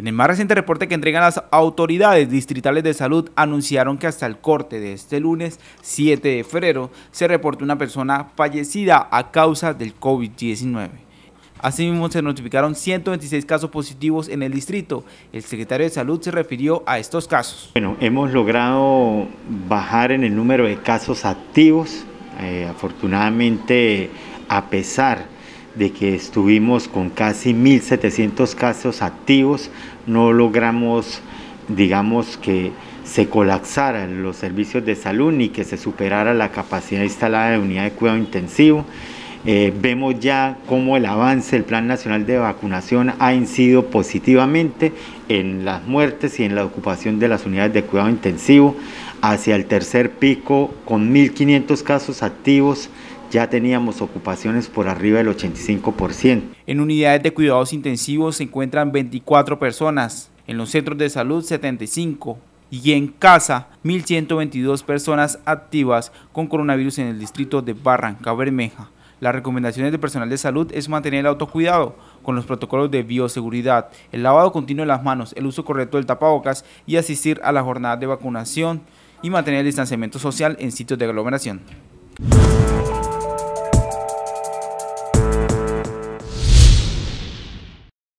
En el más reciente reporte que entregan las autoridades distritales de salud, anunciaron que hasta el corte de este lunes 7 de febrero se reportó una persona fallecida a causa del COVID-19. Asimismo, se notificaron 126 casos positivos en el distrito. El secretario de Salud se refirió a estos casos. Bueno, hemos logrado bajar en el número de casos activos. Eh, afortunadamente, a pesar de que estuvimos con casi 1.700 casos activos, no logramos, digamos, que se colapsaran los servicios de salud ni que se superara la capacidad instalada de unidad de cuidado intensivo. Eh, vemos ya cómo el avance del Plan Nacional de Vacunación ha incidido positivamente en las muertes y en la ocupación de las unidades de cuidado intensivo. Hacia el tercer pico, con 1.500 casos activos, ya teníamos ocupaciones por arriba del 85%. En unidades de cuidados intensivos se encuentran 24 personas, en los centros de salud 75 y en casa 1.122 personas activas con coronavirus en el distrito de Barranca Bermeja. Las recomendaciones del personal de salud es mantener el autocuidado con los protocolos de bioseguridad, el lavado continuo de las manos, el uso correcto del tapabocas y asistir a la jornada de vacunación y mantener el distanciamiento social en sitios de aglomeración.